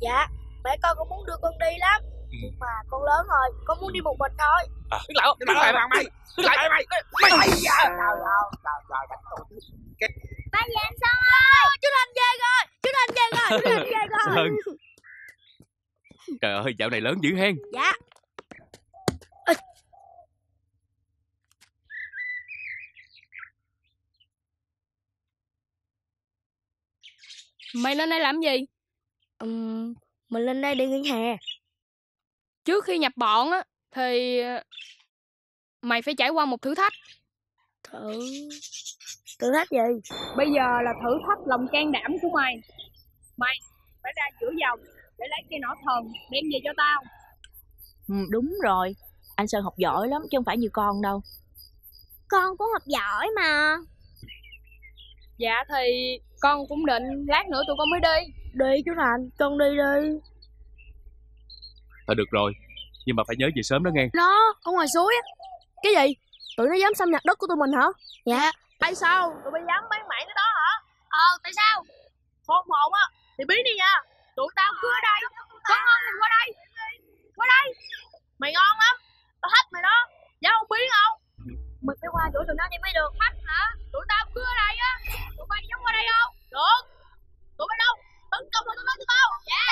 Dạ Mẹ con cũng muốn đưa con đi lắm. Ừ. Nhưng mà con lớn rồi Con muốn đi một mình thôi. À, đứng lại đứng lại mày. Đứng lại mày. Mày mày Trời ơi, trời trời đánh tôi Ba về anh Sơn ơi? Chú Thành về rồi Chú Thành về rồi Chú Thành về rồi. Sơn. trời ơi dạo này lớn dữ hen. Dạ. Mày lên đây làm gì? Ừm, Mình lên đây đi nghỉ hè Trước khi nhập bọn á thì ờ, mày phải trải qua một thử thách. Thử Thử thách gì Bây giờ là thử thách lòng can đảm của mày. Mày phải ra giữa dòng để lấy cây nỏ thần đem về cho tao. Ừ, đúng rồi anh sơn học giỏi lắm chứ không phải như con đâu Con cũng học giỏi mà Dạ thì con cũng định lát nữa tụi con mới đi. Đi chú Thành Con đi đi. Thôi được rồi nhưng mà phải nhớ về sớm đó nghe. Đó Ở ngoài suối á. Cái gì? Tụi nó dám xâm nhập đất của tụi mình hả? Dạ Tại sao? Tụi bay dám bán mảng cái đó hả? Ờ tại sao? Khôn hồn á Thì biến đi nha. Tụi tao cứ ở đây. Có ngon thì qua đây. Qua đây. Mày ngon lắm. Tao thích mày đó. Dám không biến không? Mình phải qua chỗ tụi nó đi mới được. Thích hả? Tụi tao cứ ở đây á. Tụi bay dám qua đây không? Được. Tụi bay đâu Vào tụi nó tụi tao Dạ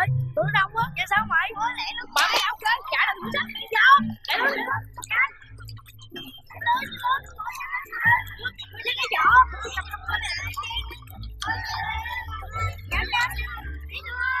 Ê, tụi nó đông quá, vậy sao mày? Có lẽ nó Mày áo kế, trả là tụi nó đi cho Để nó lên Đi nữa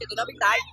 qua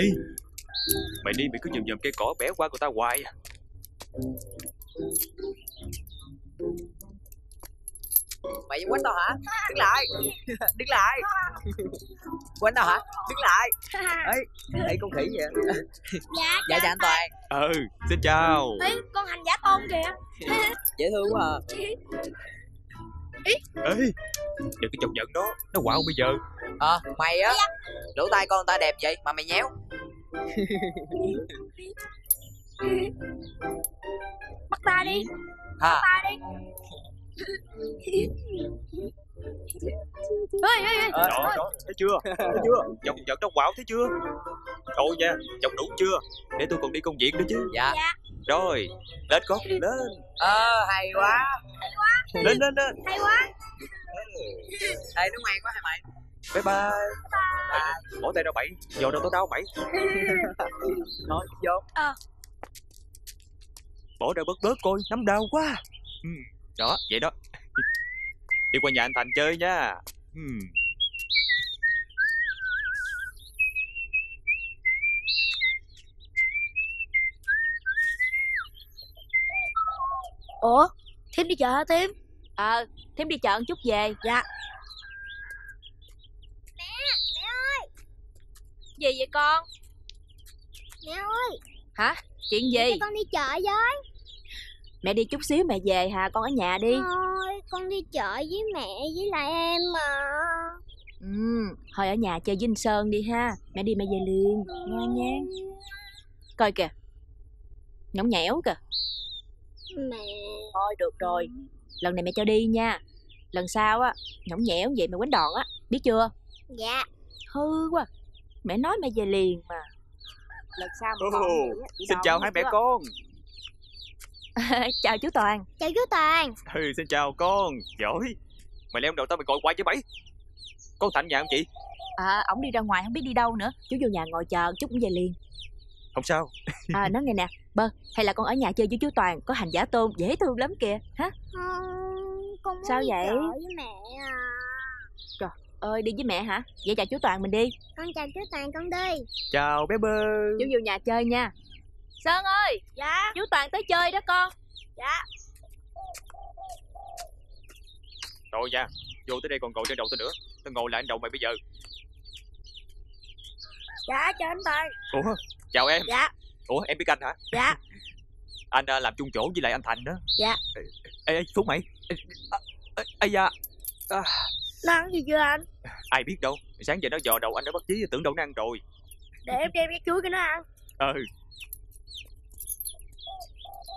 đi. Mày đi mày cứ nhầm nhầm cây cỏ bé qua của tao hoài à. Mày quánh tao hả? Đứng lại. Đứng lại. Quánh tao hả? Đứng lại. Ấy ấy con khỉ vậy. Dạ dạ dạ anh toàn. Ừ, xin chào. Ý, con hành giả tôn kìa. Dễ thương quá à Ê, đừng có chọc giận nó Nó quạo bây giờ. Ờ mày á lỗ tai con ta đẹp vậy mà mày nhéo. Bắt ta đi. Ha Ta đi. Ê, ê, ê. Ờ, Đó, đó, thấy chưa? Thấy chưa? Chọc giận nó quạo thấy chưa? Thôi nha, chọc đủ chưa? Để tôi còn đi công việc nữa chứ. Dạ Rồi, lên con, lên. Ờ hay quá. Lên, lên, lên Hay quá. Đây nó ngoan quá hả mày? Bye bye. Ê, Bỏ tay ra bậy Vô đâu tao đau bậy thôi vô Bỏ ra bớt bớt coi, nắm đau quá. Ừ, Đó, vậy đó. Đi qua nhà anh Thành chơi nha. Ừ. Ủa Thím đi chợ hả Thím Ờ, thím đi chợ một chút về. Dạ Gì vậy con? Mẹ ơi Chuyện gì? con đi chợ với Mẹ đi chút xíu mẹ về hà, con ở nhà đi. Thôi con đi chợ với mẹ với lại em mà Ừ, thôi ở nhà chơi với anh Sơn đi ha. Mẹ đi mẹ về liền. Ngoan nha. Coi kìa. Nhõng nhẽo kìa. Mẹ Thôi được rồi. Lần này mẹ cho đi nha. Lần sau á, nhõng nhẽo vậy mẹ quánh đòn á. Biết chưa? Dạ Hư quá. Mẹ nói mẹ về liền mà. Lần sau mẹ còn vậy á, Xin đòn chào hai mẹ chưa? con chào chú Toàn. Chào chú Toàn Ừ, xin chào con Giỏi Mày leo đầu tao mày gọi quay chứ bấy Con Thành nhà không chị À, ổng đi ra ngoài không biết đi đâu nữa. Chú vô nhà ngồi chờ chút cũng về liền. Không sao À, nói nghe nè, bơ, hay là con ở nhà chơi với chú Toàn, có hành giả tôm, dễ thương lắm kìa, hả? Không, con Sao vậy? với mẹ à Ơi, đi với mẹ hả? Vậy chào chú Toàn mình đi. Con chào chú Toàn con đi Chào bé bơ Chú vô nhà chơi nha. Sơn ơi, Dạ chú Toàn tới chơi đó con. Dạ Rồi nha Vô tới đây còn ngồi trên đầu tôi nữa Tôi ngồi lại trên đầu mày bây giờ Dạ chào anh Toàn Ủa Chào em Dạ Ủa em biết anh hả? Dạ. Anh à, làm chung chỗ với lại anh Thành đó. Dạ. Ê, ê, Phúc mày. Ê, à, ê, ê da. À, Nó ăn gì chưa anh? Ai biết đâu. Sáng giờ nó dò đầu anh đã bắt chí tưởng đâu nó ăn rồi. Để em đem cái chuối cho nó ăn. Ừ.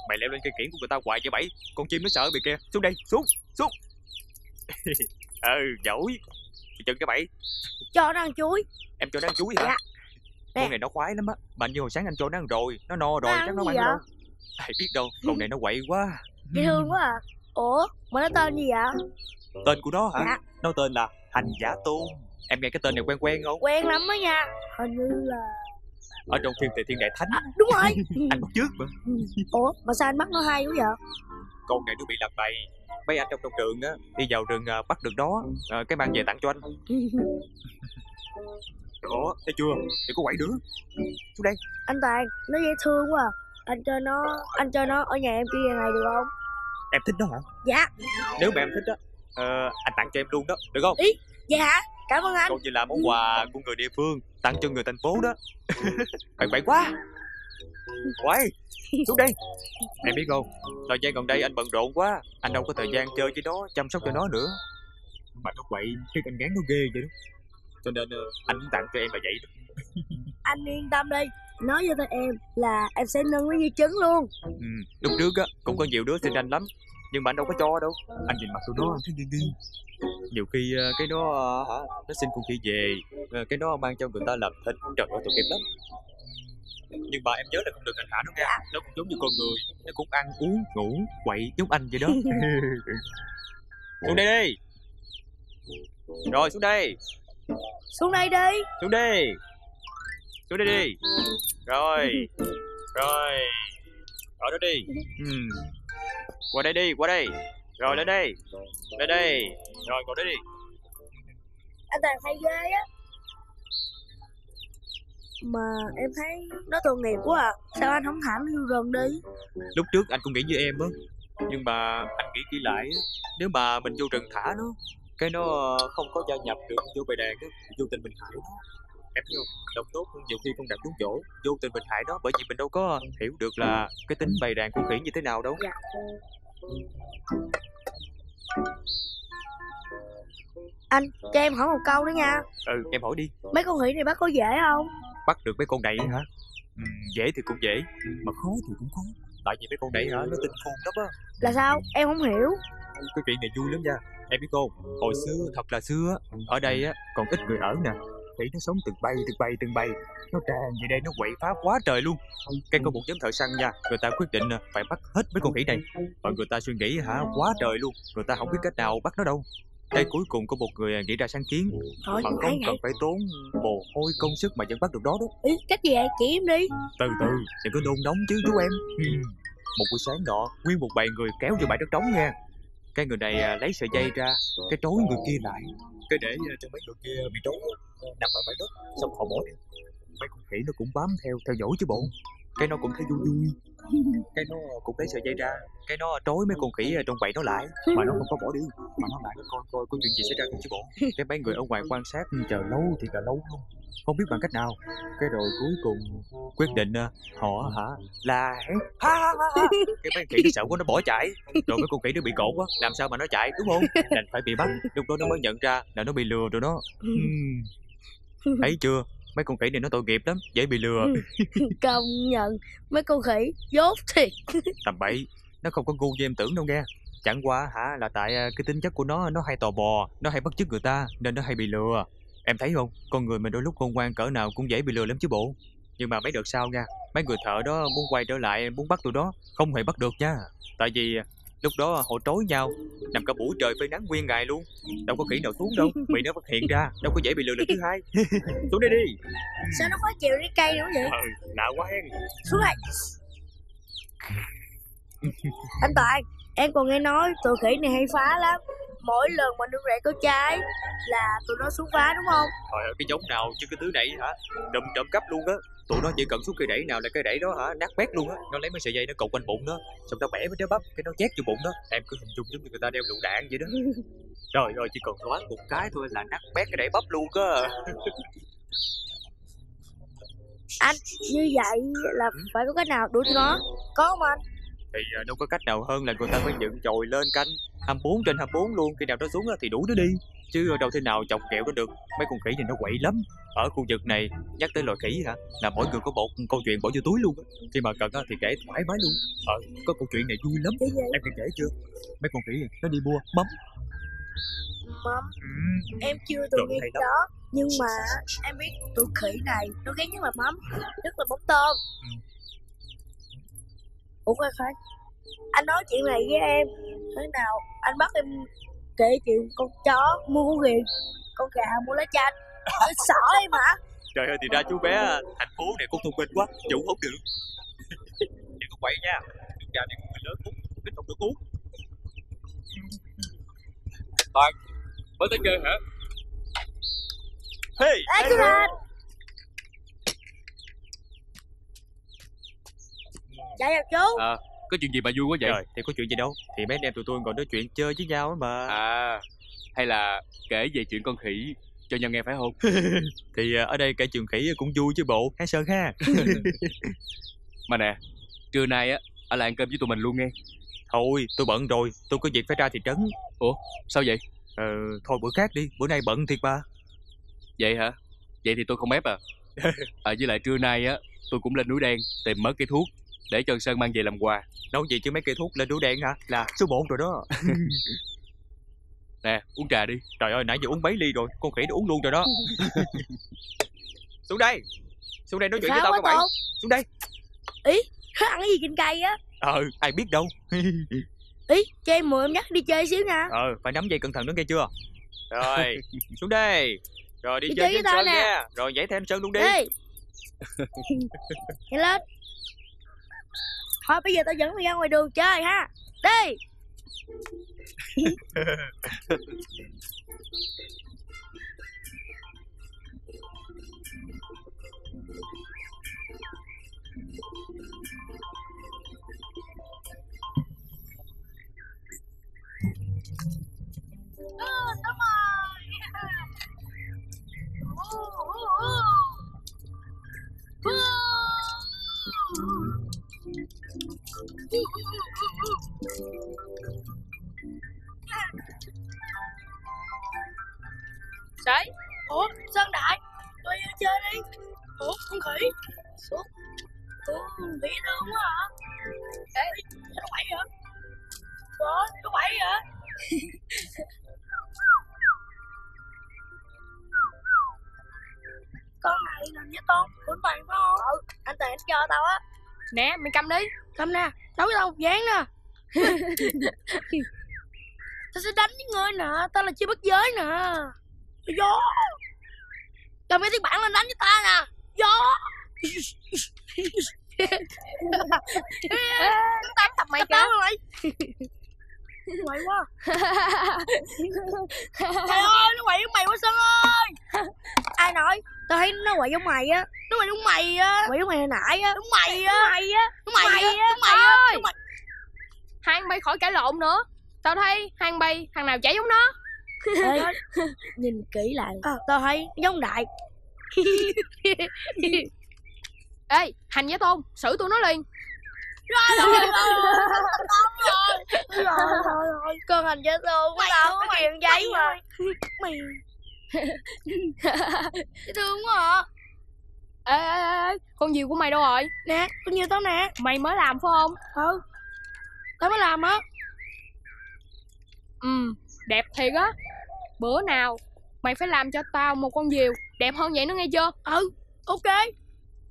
Mày leo lên cây kiển của người ta hoài vậy bảy Con chim nó sợ bị kìa. Xuống đây xuống xuống. Ừ giỏi. Chừng cái bảy Cho nó ăn chuối. Em cho nó ăn chuối hả? Dạ. Con này nó khoái lắm á. Mà như hồi sáng anh cho nó ăn rồi Nó no rồi Nó chắc nó ăn đâu. Ai biết đâu Con này nó quậy quá. Dễ thương quá à. Ủa mà nó tên gì vậy? Tên của nó hả? Dạ. Nó tên là Hành Giả Tôn. Em nghe cái tên này quen quen không? Quen lắm đó nha. Hình như là Ở trong phim Tề Thiên Đại Thánh Đúng rồi. Anh bắt trước mà. Ủa mà sao anh bắt nó hay quá vậy? Con này nó bị làm bậy. Mấy anh trong trong trường á Đi vào rừng à, bắt được đó à, Cái mang về tặng cho anh Đó thấy chưa? Đừng có quậy nữa Xuống đây. Anh Toàn Nó dễ thương quá à. Anh cho nó Anh cho nó ở nhà em vài ngày được không? Em thích nó hả? Dạ. Nếu mà em thích á ờ, Anh tặng cho em luôn đó Được không? Dạ hả? Cảm ơn anh. Coi như là món quà của người địa phương Tặng cho người thành phố đó. Mày quậy quá. Quậy Xuống đây. Em biết không? Thời gian gần đây anh bận rộn quá. Anh đâu có thời gian chơi với nó Chăm sóc cho nó nữa. Mà nó quậy Cái anh gán nó ghê vậy đó Cho nên ờ, anh cũng tặng cho em là vậy đó. Anh yên tâm đi. Nói cho tụi em là em sẽ nâng nó như trứng luôn. Ừ. Lúc trước á Cũng có nhiều đứa xin anh lắm Nhưng mà anh đâu có cho đâu. Anh nhìn mặt tụi nó anh thấy điên điên Nhiều khi ờ, cái nó ờ, hả Nó xin con chị về Cái nó mang cho người ta làm thịt. Trời ơi tội nghiệp lắm. Nhưng mà em nhớ là không được hành hạ nó nha Nó cũng giống như con người Nó cũng ăn uống ngủ quậy giống anh vậy đó. Xuống đây đi. Rồi xuống đây Xuống đây đi. Xuống đi. Xuống đây đi. Rồi. Rồi. Ở đó đi. Ừ. qua đây đi qua đây. Rồi lên đây. Lên đây. Rồi ngồi đó đi. Anh Toàn hay ghê á. Mà em thấy nó tội nghiệp quá à. Sao anh không thả nó vô rừng đi? Lúc trước anh cũng nghĩ như em á. Nhưng mà anh nghĩ kỹ lại á, Nếu mà mình vô rừng thả nó Cái nó ờ, không có gia nhập được vô bầy đàn á Vô tình mình hại nó. Em thấy không? Độc tốt hơn nhiều khi con đặt đúng chỗ. Vô tình mình hại nó Bởi vì mình đâu có hiểu được là Cái tính bầy đàn con khỉ như thế nào đâu. Anh, cho em hỏi một câu nữa nha. Ừ em hỏi đi. Mấy con khỉ này bắt có dễ không? Bắt được mấy con đẩy hả? Ừ, Dễ thì cũng dễ Mà khó thì cũng khó. Tại vì mấy con đẩy hả Nó tinh khôn lắm á. Là sao? Em không hiểu cái chuyện này vui lắm nha. Em biết không? Hồi xưa thật là xưa ở đây á còn ít người ở nè. Khỉ nó sống từng bay từng bay từng bay. Nó tràn về đây nó quậy phá quá trời luôn. Cái có một nhóm thợ săn nha người ta quyết định à, phải bắt hết mấy con khỉ này. Và người ta suy nghĩ hả quá trời luôn. Người ta không biết cách nào bắt nó đâu. Cái cuối cùng có một người à, nghĩ ra sáng kiến. Thôi, mà không cần phải tốn mồ hôi công sức mà vẫn bắt được đó đó. Ý, cách gì vậy? Chỉ em đi. Từ từ đừng có nôn nóng chứ chú em. Ừ. một buổi sáng nọ nguyên một bầy người kéo vô bãi đất trống nha cái người này à, lấy sợi dây ra, cái trói người kia lại. Cái để à, cho mấy người kia bị trói à, nằm ở bãi đất, xong họ bỏ đi. Mấy con khỉ nó cũng bám theo theo dõi chứ bộ. Cái nó cũng thấy vui vui. Cái nó cũng lấy sợi dây ra, cái nó trói mấy con khỉ trong bầy nó lại, mà nó không có bỏ đi, mà nó lại cái coi coi có chuyện gì xảy ra không chứ bộ. Cái mấy người ở ngoài quan sát ừ, chờ lâu thì là lâu luôn không biết bằng cách nào. Cái rồi cuối cùng quyết định à, họ hả? Là hét cái mấy con khỉ nó sợ quá nó bỏ chạy. Rồi mấy con khỉ nó bị cột quá. Làm sao mà nó chạy đúng không? Đành phải bị bắt. Lúc đó nó mới nhận ra là nó bị lừa rồi đó thấy chưa? Mấy con khỉ này nó tội nghiệp lắm. Dễ bị lừa. Công nhận. Mấy con khỉ dốt thiệt. Tầm bậy. Nó không có ngu như em tưởng đâu nghe. Chẳng qua hả là tại à, cái tính chất của nó nó hay tò mò nó hay bắt chước người ta nên nó hay bị lừa em thấy không? Con người mình đôi lúc khôn ngoan cỡ nào cũng dễ bị lừa lắm chứ bộ. Nhưng mà mấy đợt sau nha mấy người thợ đó muốn quay trở lại muốn bắt tụi đó không hề bắt được nha. Tại vì à, lúc đó họ trối nhau nằm cả buổi trời phơi nắng nguyên ngày luôn. Đâu có kỹ nào xuống đâu bị nó phát hiện ra đâu có dễ bị lừa lần thứ hai. Xuống đây đi. Sao nó khó chịu cái cây nữa vậy? ừ, lạ quá hen Xuống đây. Anh Toàn Em còn nghe nói tụi khỉ này hay phá lắm Mỗi lần mà nương rễ có trái Là tụi nó xuống phá đúng không? Trời ơi, cái giống nào chứ cái thứ này hả? Trộm trộm cắp luôn á. Tụi nó chỉ cần xuống cây đẩy nào là cây đẩy đó hả? Nát bét luôn á. Nó lấy mấy sợi dây nó cột quanh bụng nó, xong nó bẻ mấy trái bắp, cái nó chét vô bụng đó. Em cứ hình dung giống như người ta đeo lựu đạn vậy đó. Trời ơi, chỉ cần đoán một cái thôi là nát bét cái đẩy bắp luôn á. Như vậy là phải có cách nào đuổi nó Có không anh? Thì à, đâu có cách nào hơn là người ta phải dựng chồi lên canh 24 trên 24 luôn, khi nào nó xuống thì đuổi nó đi. Chứ đâu thể nào chọc kẹo nó được. Mấy con khỉ này nó quậy lắm. Ở khu vực này, nhắc tới loài khỉ hả? Là mỗi người có một câu chuyện bỏ vô túi luôn á. Khi mà cần á thì kể thoải mái luôn. Ờ, có câu chuyện này vui lắm. Em cần kể chưa? Mấy con khỉ này, nó đi mua mắm. Mắm Ừ, Em chưa từng nghe đó Nhưng mà em biết tụi khỉ này Nó ghét nhất là mắm Nhất là mắm tôm Ủa khoan khoan Anh nói chuyện này với em Thế nào anh bắt em kể chuyện con chó mua hũ ghiền Con gà mua lá chanh Anh sợ em hả Trời ơi thì ra chú bé à, thành phố này cũng thông minh quá, chủ không được. Đừng có quậy nha. Đừng chào này người lớn cũng biết không được uống. Toàn, mới tới chơi hả? Hey, Ê chú Dạ chào chú Có chuyện gì mà vui quá vậy? Trời, thì có chuyện gì đâu Thì mấy anh em tụi tôi ngồi nói chuyện chơi với nhau á mà À, hay là kể về chuyện con khỉ cho nhau nghe phải không? Thì à, ở đây kể chuyện khỉ cũng vui chứ bộ Hả Sơn ha Mà nè, trưa nay á, ở lại ăn cơm với tụi mình luôn nghe. Thôi tôi bận rồi Tôi có việc phải ra thị trấn Sao vậy? ờ, Thôi bữa khác đi Bữa nay bận thiệt ba Vậy hả? Vậy thì tôi không ép à. À với lại trưa nay á, tôi cũng lên núi đen tìm mất cây thuốc để cho Sơn mang về làm quà. Đâu gì chứ mấy cây thuốc lên đũa đen hả? Là số 1 rồi đó. Nè, uống trà đi. Trời ơi nãy giờ uống mấy ly rồi Con khỉ nó uống luôn rồi đó. Xuống đây. Xuống đây nói chuyện với tao các bạn. Xuống đây. Ăn cái gì trên cây á? Ờ ai biết đâu. Ý cho em mượn em dắt đi chơi xíu nha. Ờ phải nắm dây cẩn thận đó nghe chưa? Rồi xuống đây. Rồi đi, Đi chơi chơi với tao nè. nha. Rồi nhảy thêm Sơn luôn đi. Ê. Nhanh lên thôi bây giờ tao dẫn mày ra ngoài đường chơi ha đi Ừ, đúng rồi. Ừ, ừ, ừ. Ừ. Đấy. Ủa Sơn Đại Tôi vô chơi đi. Ủa con khỉ. Sốt, Con khỉ đâu quá hả? Ê Sao nó quậy vậy? Ủa nó quậy vậy? Con này làm với con Cũng toàn phải không Ừ Anh Tề nó cho tao á. Nè mày cầm đi. Cầm nè đấu với tao một dáng nè. Tao sẽ đánh với ngươi nè tao là chi bất giới nè. Gió cầm cái tiếng bản lên đánh với ta nè. Gió Nó đánh tập mày lại quậy quá. Trời ơi nó quậy giống mày quá sơn ơi. Ai nói? Tao thấy nó quậy giống mày á. Nó quậy giống mày á. Quậy giống mày hồi nãy á. Đúng mày á. Mày á. Đúng mày á. đúng mày á. Hai thằng bay khỏi cãi lộn nữa. Tao thấy hai bay thằng nào chả giống nó. Ê, nhìn kỹ lại. Tao thấy giống đại. Ê Hành với Tôn xử tụi nó liền rồi rồi rồi con hành cho tôi mày tao có chuyện giấy mà. mày dễ thương quá à. Ê ê ê Con diều của mày đâu rồi? Nè con nhiều tao nè. Mày mới làm phải không? Ừ. Tao mới làm á. Ừ Đẹp thiệt á. Bữa nào Mày phải làm cho tao một con diều Đẹp hơn vậy nữa nghe chưa? Ừ ok.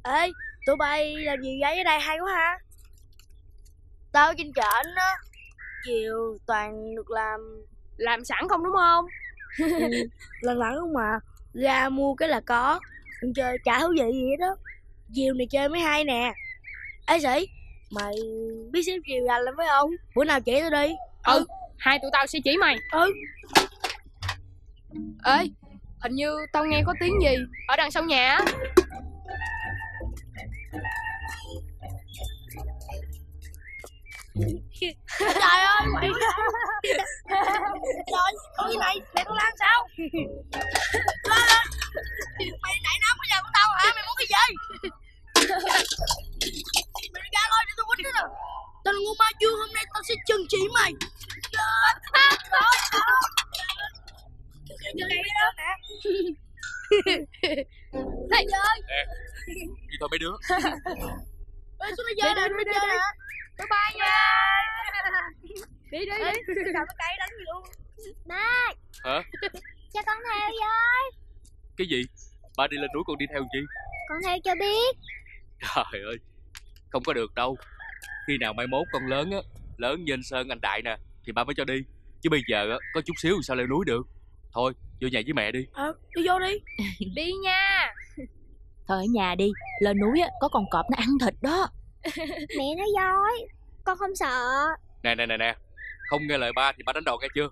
Ê tụi bay làm gì giấy ở đây hay quá ha tao ở trên trển á. Chiều toàn được làm Làm sẵn không đúng không? Ừ, lần lần không mà. Ra mua cái là có. Ăn chơi chả thú vị gì hết đó chiều này chơi mới hay nè. Ê sĩ mày biết xếp chiều dành lắm phải không? Bữa nào chỉ tao đi. Ừ Hai tụi tao sẽ chỉ mày. Ừ. Ê Hình như tao nghe có tiếng gì Ở đằng sau nhà á trời ơi mày trời con gì này mày con lan sao? Mày nãy nắm bây giờ của tao hả? Mày muốn cái gì? Mày ra thôi để tao quýnh đó nè. Tao là ngu ma dương hôm nay tao sẽ trừng trị mày. Này chơi. Đi thôi mấy đứa. Ê, xuống đây chơi nè, xuống đây chơi nè Bye bye nha. Đi đi đi. Cầm cái cây đánh gì luôn? Ba. Hả? Cho con theo với. Cái gì? Ba đi lên núi con đi theo chi? Con theo cho biết. Trời ơi Không có được đâu. Khi nào mai mốt con lớn á Lớn như anh Sơn anh Đại nè Thì ba mới cho đi. Chứ bây giờ á Có chút xíu sao leo núi được? Thôi vô nhà với mẹ đi. Ờ, đi vô đi. Đi nha. Thôi ở nhà đi Lên núi á có con cọp nó ăn thịt đó Mẹ nói dối Con không sợ. Nè nè nè nè. Không nghe lời ba thì ba đánh đòn nghe chưa?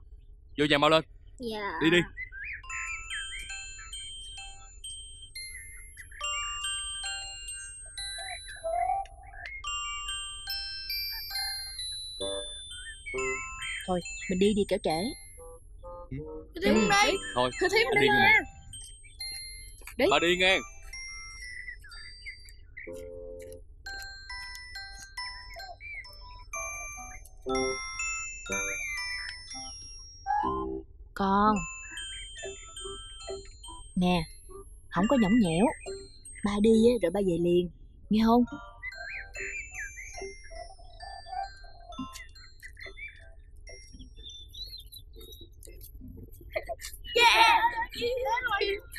Vô nhà mau lên. Dạ. Đi đi. Thôi mình đi đi kẻo trễ. Đi luôn đi. Thôi thím đi đi nha. Mẹ Ba đi nghe Con. Nè, Không có nhõng nhẽo. Ba đi rồi ba về liền. Nghe không? Yeah!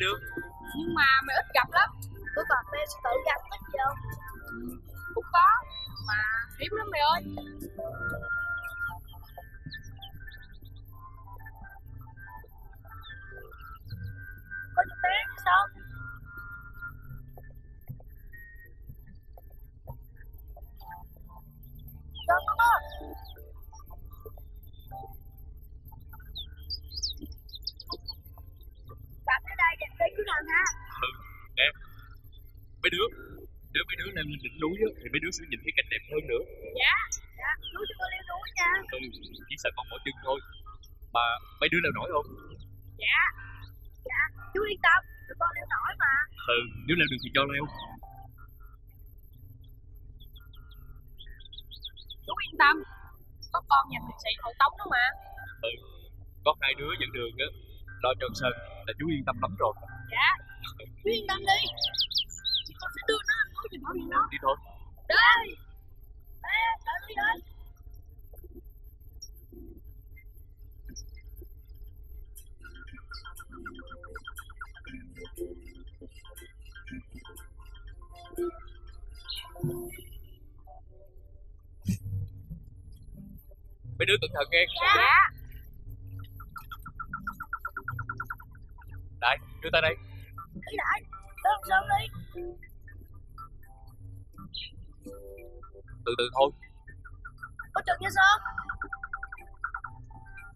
Đi đứa leo lên đỉnh núi á, thì mấy đứa sẽ nhìn thấy cảnh đẹp hơn nữa. Chú cho con leo núi nha. Ừ, chỉ sợ con mỏi chân thôi. Mà mấy đứa leo nổi không? Chú yên tâm Tụi con leo nổi mà. Ừ nếu leo được thì cho leo. Chú yên tâm. Có con nhà liệt sĩ hộ tống đó mà. có hai đứa dẫn đường á lo cho sơn là chú yên tâm lắm rồi. Chú yên tâm đi đi thôi. Đây. Mấy đứa cẩn thận nghe. Dạ. Đây đưa ta đây. Đi lại. Sơn sơn đi từ từ thôi. Có chừng nha Sơn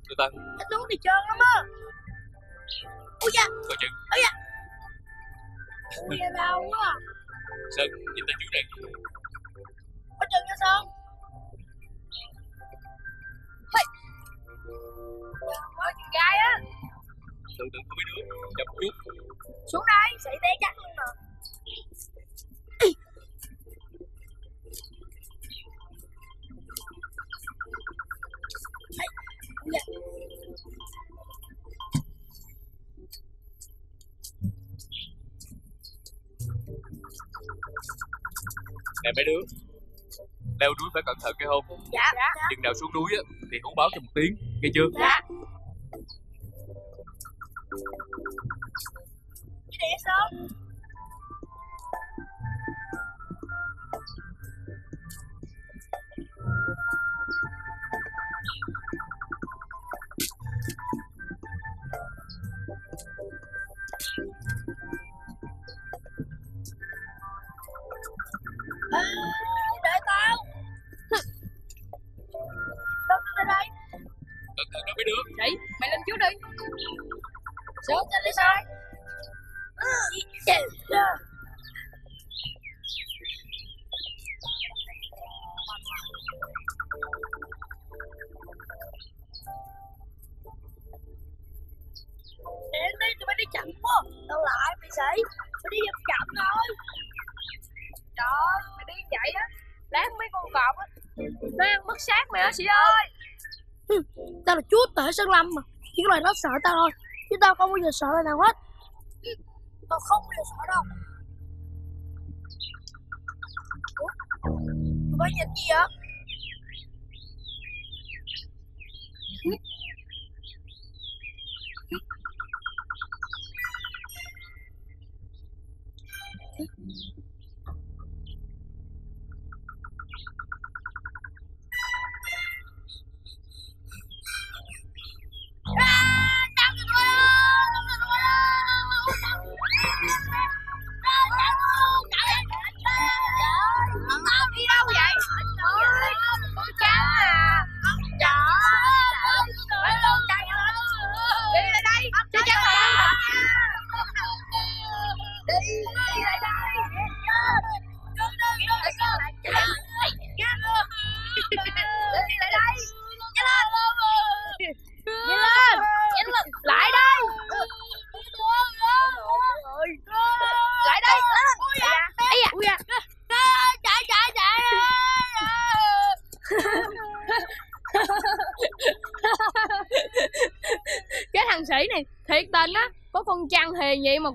đưa ta Cái núi thì trơn lắm á. Ui da. Coi chừng. Ui da. Đau quá à. sơn nhìn ta trước đây Có chừng nha Sơn Hey. Có chừng gai á. Từ từ có mấy đứa chậm chút. Xuống đây Sẽ té chắc luôn nè nè mấy đứa. Leo núi phải cẩn thận cái không Dạ. Dạ chừng nào xuống núi á thì hú báo cho một tiếng nghe chưa? Dạ. Đi để cẩn thận nó mới được Đấy, mày lên trước đi. Sơn lên đây Sơn Đến đi, tụi mày đi chậm quá Đâu lại, mày sĩ Mày đi chậm chậm thôi Trời ơi, mày đi vậy á. Lát mấy con cọp á. Nó ăn mất xác mày hả chị ơi. Ừ, tao là chúa tể Sơn Lâm mà. Những loài nó sợ tao thôi, Chứ tao không bao giờ sợ loài nào hết. Ừ, tao không bao giờ sợ đâu. Ủa? Tụi bay nhìn gì vậy? Tao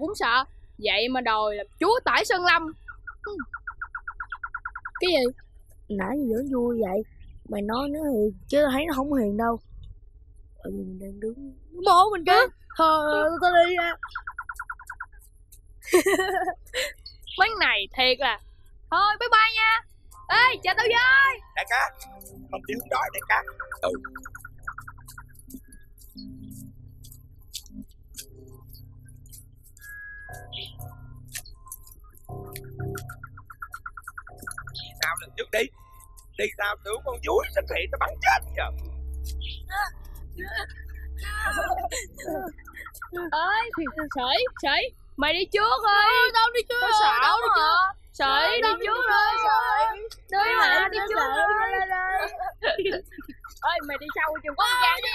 cũng sợ. Vậy mà đòi là chúa tải Sơn Lâm. Cái gì? Nãy giờ vẫn vui vậy Mày nói nó hiền chứ tao thấy nó không hiền đâu Ừ, mình đang đứng Mổ mình chứ Thôi, tao đi ra Mấy này thiệt là. Thôi bye bye nha. Ê, chào tao với. đại ca không hướng đói đại ca ừ sao lần trước đi. Đi sao tưởng con chuối xuất hiện nó bắn chết giờ ơi thì sởi sởi mày đi trước ơi Tao đi chứ tao sợ đâu đi mà sởi đi trước chứ. đi. Chưa ơi mày đi sau chừng có con trai nha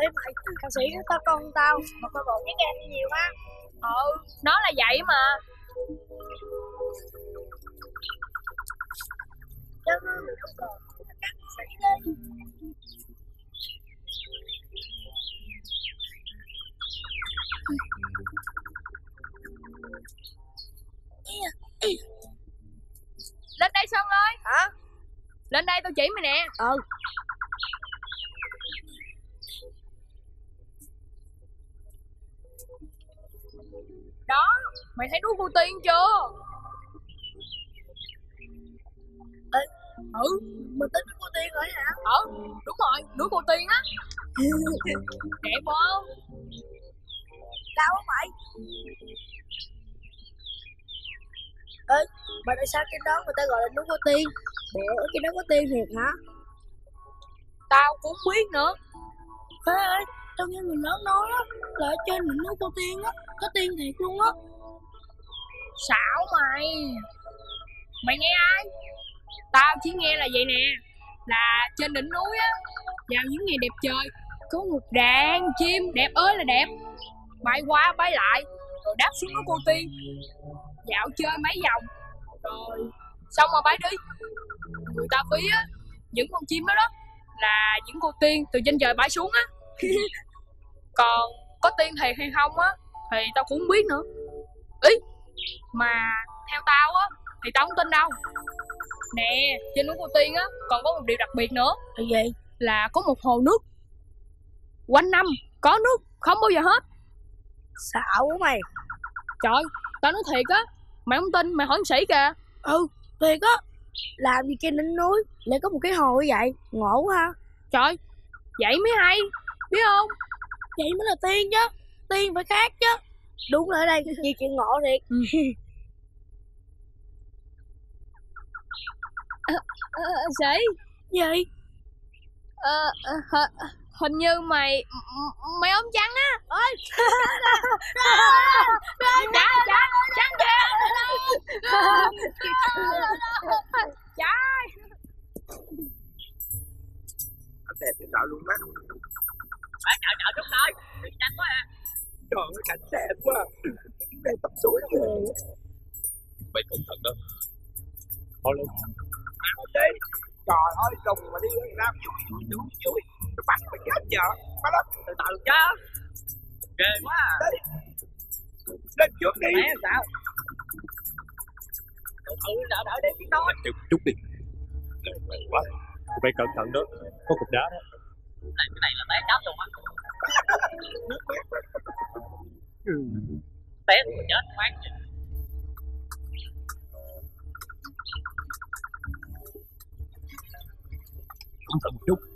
Ê mày, ca sĩ tao con tao. Mà coi bộ với nghe nhiều ha ừ nó là vậy mà. Nên mày đúng rồi Ca sĩ đi lên đây sơn ơi. Hả? lên đây tao chỉ mày nè. Ừ đó mày thấy núi cô tiên chưa ừ Mình tính của tiên rồi hả? ừ đúng rồi núi cô tiên á đẹp không Cao không mày? Ê, mà tại sao trên đó người ta gọi là núi cô tiên? Bộ trên đó có tiên thiệt hả? tao cũng biết nữa Ê ơi, tao nghe người lớn nói á, Là ở trên đỉnh núi cô tiên á, Có tiên thiệt luôn á. Xảo mày. Mày nghe ai? Tao chỉ nghe là vậy nè, là trên đỉnh núi á, vào những ngày đẹp trời, có một đàn chim đẹp ơi là đẹp. Bay qua, bay lại, rồi đáp xuống núi cô tiên. Dạo chơi mấy vòng, rồi xong rồi bay đi. Người ta ví á, những con chim đó đó là những cô tiên từ trên trời bay xuống á. còn có tiên thiệt hay không á thì tao cũng không biết nữa. Ý mà theo tao á thì tao không tin đâu. Nè trên núi cô tiên á còn có một điều đặc biệt nữa. Là gì? là có một hồ nước. Quanh năm có nước không bao giờ hết. Xạo quá mày. Trời tao nói thiệt á mày không tin mày hỏi con sĩ kìa. Ừ, thiệt á. Làm gì trên đỉnh núi Lại có một cái hồ như vậy? Ngộ quá ha. Trời vậy mới hay biết không? Vậy mới là tiên chứ. Tiên phải khác chứ. Đúng rồi ở đây Nhiều chuyện ngộ thiệt. Ờ, sĩ Gì? ờ, ờ, h- hình như mày mày ốm trắng á. Ơi trắng trắng trắng kìa trời. Đẹp thì sợ luôn á Phải chào chào chút thôi Đừng nhanh quá à. Trời ơi cảnh đẹp quá đây tập suối kìa Mày cẩn thận đó. Thôi lên. Đi. Trời ơi trùng mà đi ra vui vui vui vui. Nó bắt mày chết giờ. Má đất từ từ chứ Ghê quá à. Đi. Lên trước đi. Mẹ sao? Từ từ đỡ đỡ để tiếng nói Chịu chút đi. Mày quá. Mày cẩn thận đó. Có cục đá đó Này cái này là té chết luôn á. Té rồi chết mát Cẩn thận một chút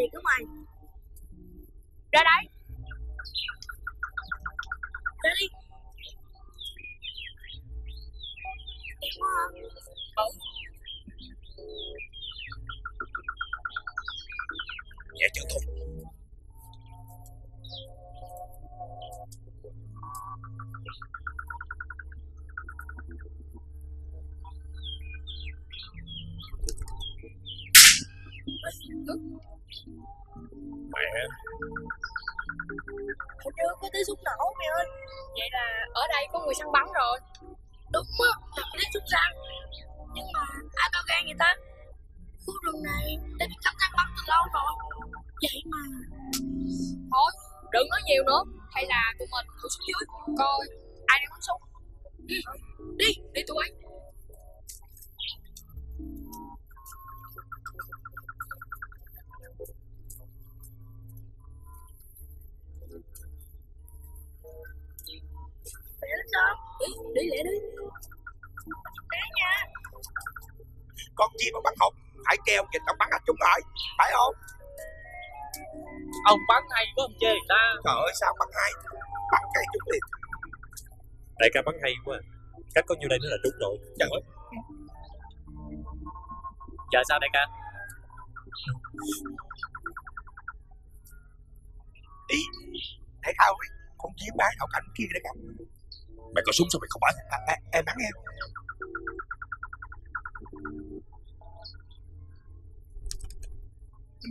đi đẹp ngoài. Súng săn Nhưng mà ai cao gan vậy ta? Khu rừng này Đã bị cấm săn bắn từ lâu rồi. Vậy mà. Thôi đừng nói nhiều nữa. Hay là tụi mình thử xuống dưới coi ai đang bắn súng. Đi đi đi tụi bay. Đi đi lẹ đi con chim ở bắn hột phải kêu dịch ông bắn anh chúng lại phải không? Ông bắn hay quá ông chê người ta. Trời ơi sao bắn hay? Bắn cây chúng liền đại ca bắn hay quá. Cách có nhiêu đây nữa là đúng rồi. Trời ơi. Giờ sao đại ca? Thấy không con chim bán ở cạnh kia đấy không mày có súng sao mày không bắn? À, à, em bắn em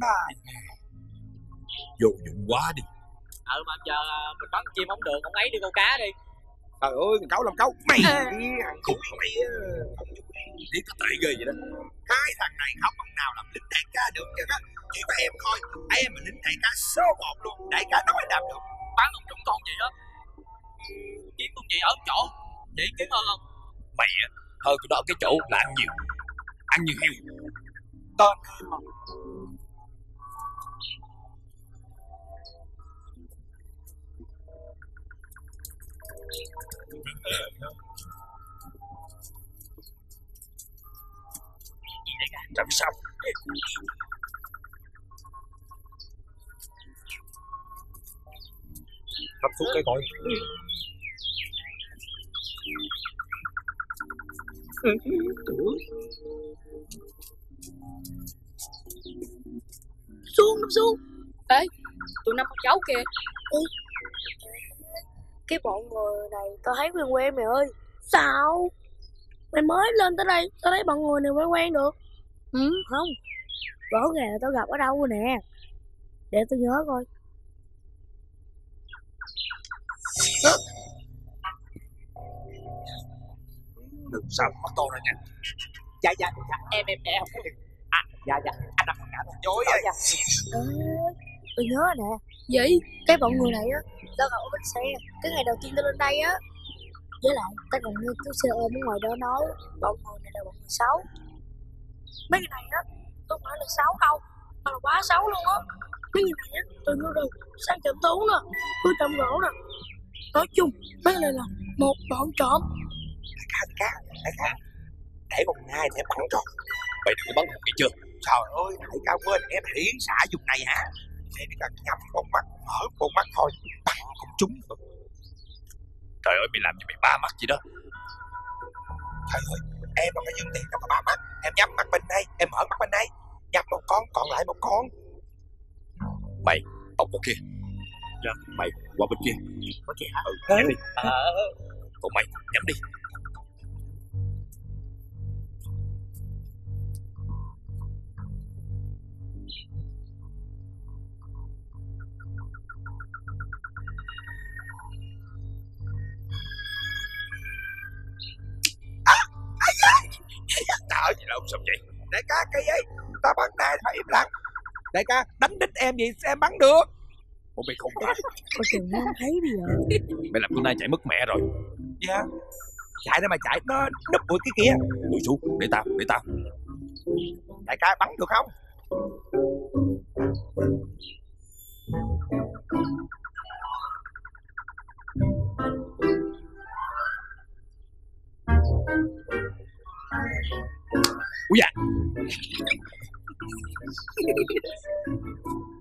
Này nè. vô dụng quá đi. Ờ mà giờ mình bắn chim không được ông ấy đi câu cá đi. Trời ơi thằng cáu làm cáu. Mày đi thằng khủng mày chịu đi. Có tệ ghê vậy đó. Hai thằng này không bằng nào làm lính đại ca được chứ á chỉ có em thôi. Em là lính đại ca số một luôn. Đại ca nói làm được. Bắn không trúng con gì á kiếm con gì ở chỗ. Chị kiếm hơn không? Mày á hơn tụi ở cái chỗ là ăn nhiều ăn như heo tên làm sao hấp xuống cái coi. Xuống xuống ê, tụi năm con cháu kìa. Ừ cái bọn người này tao thấy quen quen mày ơi. Sao? Mày mới lên tới đây tao thấy bọn người này mới quen được. Ừ không. Rõ ràng là tao gặp ở đâu rồi nè. Để tao nhớ coi. Đừng sao mất to ra nha. Dạ dạ dạ em em em à dạ dạ anh đập cả rồi. Dối Ê, tôi nhớ rồi nè. Vậy cái bọn người này á tao gặp ở bến xe. Cái ngày đầu tiên tao lên đây á, với lại tao còn nghe chú xe ôm ở ngoài đó nói, bọn người này là bọn người xấu. Mấy người này á tôi không phải là xấu đâu mà là quá xấu luôn á. Mấy người này á từ như rừng sang trộm tú nè cứ trộm gỗ nè. Nói chung, mấy người này là một bọn trộm. Cá cá đại ca để một ngày thì em bắn trộm. Mày đừng có bắn một cái chưa? Trời ơi, đại ca quên em hiến xã dùng này hả? Em chỉ cần nhắm con mắt mở con mắt thôi bắn cũng trúng rồi trời ơi mày làm gì mày ba mắt gì đó. Trời ơi em mà phải dương tiền đâu có ba mắt. Em nhắm mắt bên đây em mở mắt bên đây. Nhắm một con còn lại một con. Mày ông con kia. Dạ. Mày qua bên kia. Có chị hả? Ừ nhắm đi. Còn mày nhắm đi Lộn xong vậy. Đại ca cây ấy Ta bắn này phải im lặng. Đại ca đánh đích em gì em bắn được? Ủa mày không bắn coi chừng nó không thấy bây giờ. Mày làm tôi nay chạy mất mẹ rồi. Dạ. Chạy đó mà chạy Nó núp bụi cái kia. Lùi xuống để tao để tao. Đại ca bắn được không Úi dạ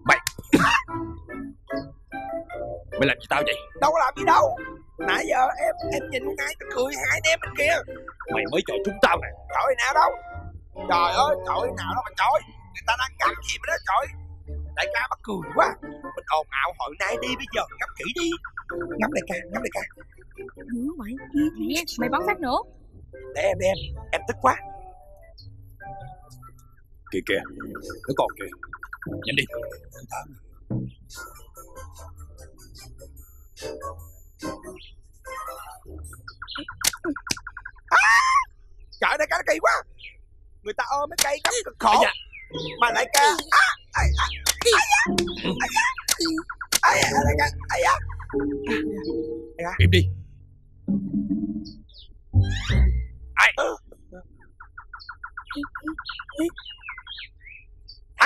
Mày. Mày làm gì tao vậy? Đâu có làm gì đâu. Nãy giờ em em nhìn ngay nó cười hai anh em bên kia. Mày mới chọi chúng tao nè. Chọi nào đâu? Trời ơi chọi nào đâu mà chọi. Người ta đang gặm gì mà đó chọi? Đại ca mắc cười quá. Mình ồn ào hồi nay đi bây giờ ngắm kỹ đi. Ngắm đại ca ngắm đại ca. Dữ mày mày bắn phát nữa. Để em em. Em tức quá Kìa kìa. Nó còn kìa. Nhanh đi. Trời đại ca nó kỳ quá. Người ta ôm mấy cây ngắm cực khổ. Mà đại ca à, ai, à, ai, à, ai, à, ai, à, đại ca ai, à. Im đi. Ai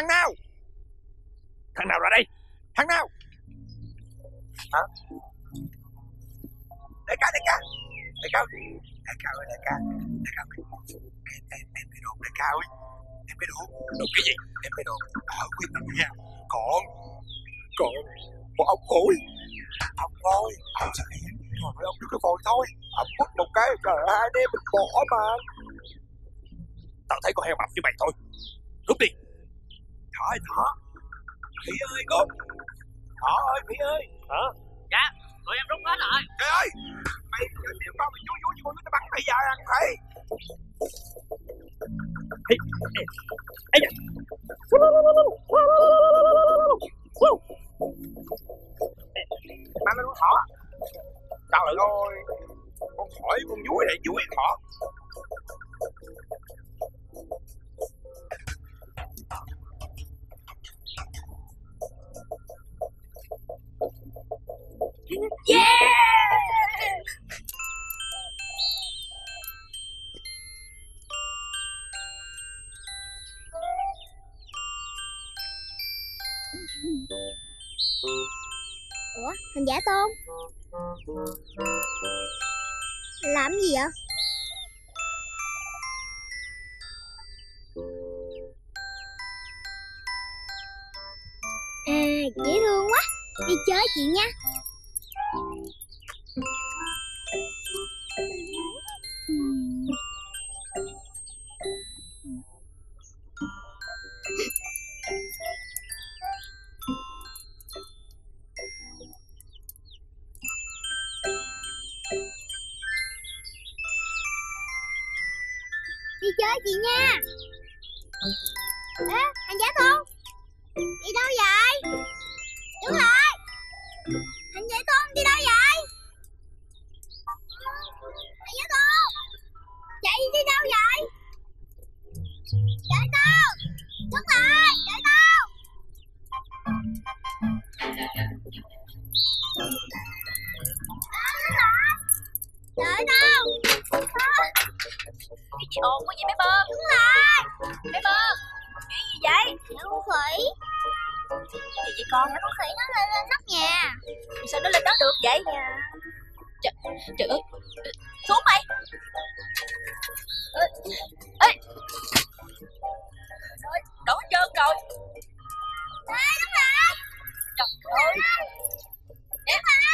thằng nào? Thằng nào ra đây? Thằng nào? Hả? Đại ca đại ca. Đại ca đại ca ơi, đại ca. Đại ca em em em bị đồn đại ca ơi. Em bị đồn. Đồn cái gì? Em bị đồn. Ở quyết tâm nha. Còn còn một ông khối ông thôi ông sẽ ngồi rồi ông đứa cái vòi thôi. Ông quất một cái trời ơi hai anh em mình bỏ mà. Tao thấy con heo mập như mày thôi. Cút đi thỏ ơi thỏ Mỹ ơi cút thỏ ơi Mỹ ơi hả Dạ, tụi em rút hết rồi trời ơi mày biểu con mày vui vui vui nó bắn mày dài ăn thấy mà nó chơi chị nha? Ê thằng giả tôn Đi đâu vậy? Đứng lại. Thằng giả tôn đi đâu vậy? Thằng giả tôn Chạy đi đâu vậy? Chạy đâu Đứng lại Chạy đâu Chạy đâu Cái gì ồn quá vậy bé bơ Đúng rồi. Bé bơ Chuyện gì vậy? Chuyện con khỉ. Gì vậy con? Chuyện con khỉ nó lên, lên nóc nhà. Sao nó lên đó được vậy? Dạ. Trời, trời ơi. Xuống mày Ê, ê. Rồi, đổ hết trơn rồi. Ê, đúng rồi. Trời ơi. Đúng rồi.